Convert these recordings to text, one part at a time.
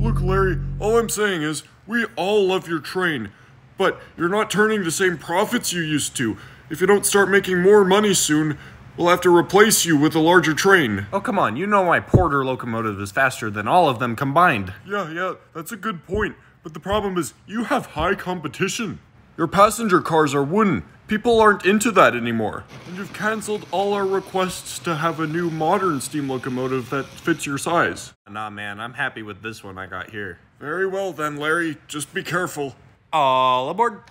Look, Larry, all I'm saying is we all love your train, but you're not turning the same profits you used to. If you don't start making more money soon, we'll have to replace you with a larger train. Oh, come on. You know my Porter locomotive is faster than all of them combined. Yeah, yeah, that's a good point. But the problem is, you have high competition. Your passenger cars are wooden. People aren't into that anymore. And you've cancelled all our requests to have a new modern steam locomotive that fits your size. Nah, man. I'm happy with this one I got here. Very well then, Larry. Just be careful. All aboard.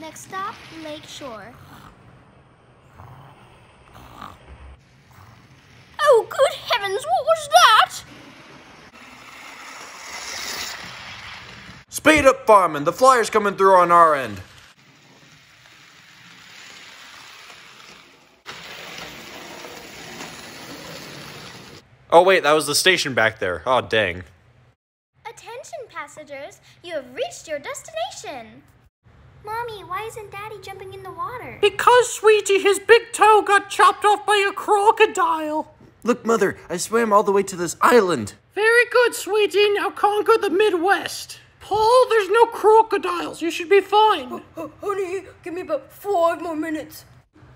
Next stop, Lakeshore. Oh, good heavens, what was that? Speed up, fireman. The flyer's coming through on our end. Oh, wait, that was the station back there. Oh, dang. Attention, passengers, you have reached your destination. Mommy, why isn't Daddy jumping in the water? Because, sweetie, his big toe got chopped off by a crocodile. Look, Mother, I swam all the way to this island. Very good, sweetie. Now conquer the Midwest. Paul, there's no crocodiles. You should be fine. Oh, oh, honey, give me about five more minutes.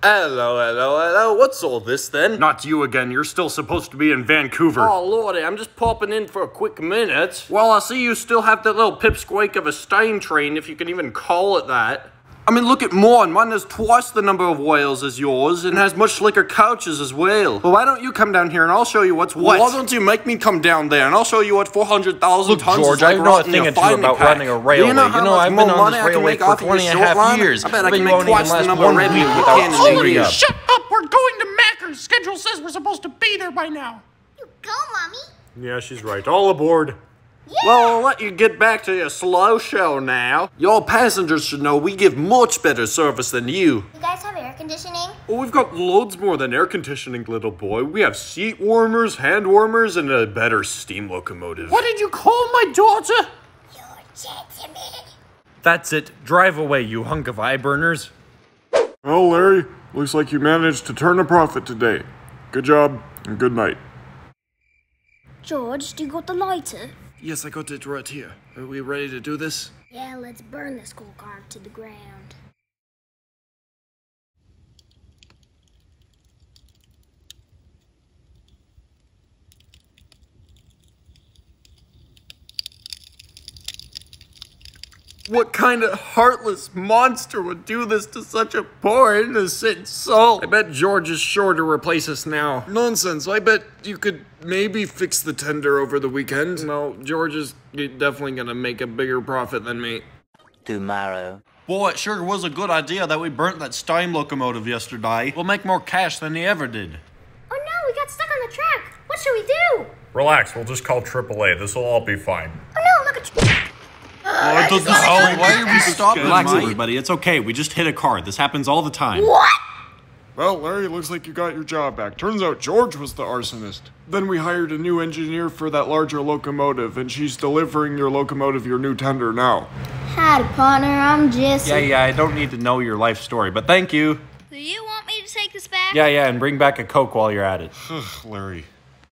Hello, hello, hello. What's all this then? Not you again. You're still supposed to be in Vancouver. Oh, lordy, I'm just popping in for a quick minute. Well, I see you still have that little pipsqueak of a steam train, if you can even call it that. I mean, look at mine. Mine has twice the number of whales as yours and has much slicker couches as well. Well, why don't you come down here and I'll show you what's what? Why don't you make me come down there and I'll show you what 400,000 Look, tons George, is like I know a rotting thing or two about pack. running a railway. You know, You know, I've been on money this I can railway for off 20 and a half line? years. I bet I I've can been make going twice in the the number of revenue one with week Canada without and screwing India. up. Shut up! We're going to Macca's. Schedule says we're supposed to be there by now. You go, Mommy. Yeah, she's right. All aboard. Well, I'll let you get back to your slow show now. Your passengers should know we give much better service than you. You guys have air conditioning? Well, we've got loads more than air conditioning, little boy. We have seat warmers, hand warmers, and a better steam locomotive. What did you call my daughter? You're gentleman. That's it. Drive away, you hunk of eye burners. Well, Larry, looks like you managed to turn a profit today. Good job, and good night. George, do you got the lighter? Yes, I got it right here. Are we ready to do this? Yeah, let's burn this coal car to the ground. What kind of heartless monster would do this to such a poor innocent soul? I bet George is sure to replace us now. Nonsense. I bet you could maybe fix the tender over the weekend. No, George is definitely gonna make a bigger profit than me. tomorrow. Boy, it sure was a good idea that we burnt that steam locomotive yesterday. We'll make more cash than he ever did. Oh no, we got stuck on the track. What should we do? Relax, we'll just call AAA. This will all be fine. Oh no, look at Oh, what the hell? Why are we stopping, Relax, Mike? everybody. It's okay. We just hit a car. This happens all the time. What? Well, Larry, looks like you got your job back. Turns out George was the arsonist. Then we hired a new engineer for that larger locomotive, and she's delivering your locomotive your new tender now. Howdy, partner. I'm Jesse. Yeah, yeah, I don't need to know your life story, but thank you. Do you want me to take this back? Yeah, yeah, and bring back a Coke while you're at it. Larry.